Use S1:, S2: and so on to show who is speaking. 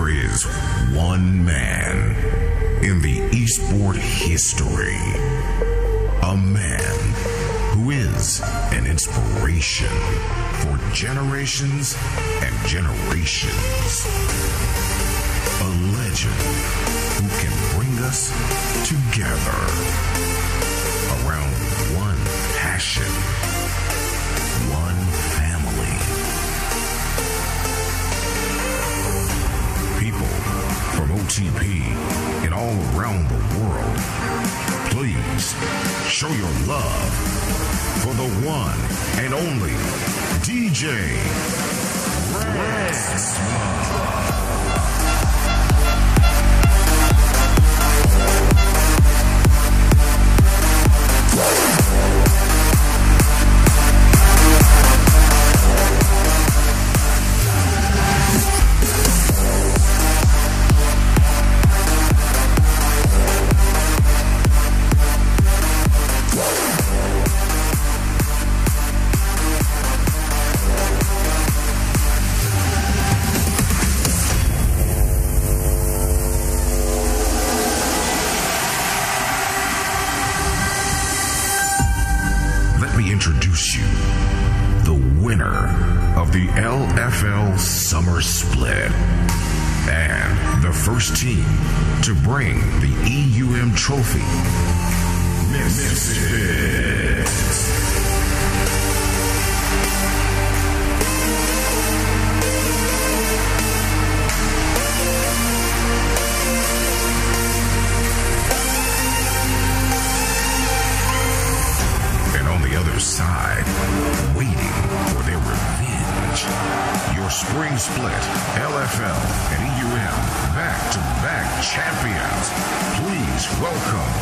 S1: There is one man in the esport history. A man who is an inspiration for generations and generations. A legend who can bring us together OTP and all around the world, please show your love for the one and only DJ Rex. Me introduce you the winner of the LFL Summer Split and the first team to bring the EUM trophy. Misfits. Side, waiting for their revenge. Your spring split, LFL and EUM back to back champions. Please welcome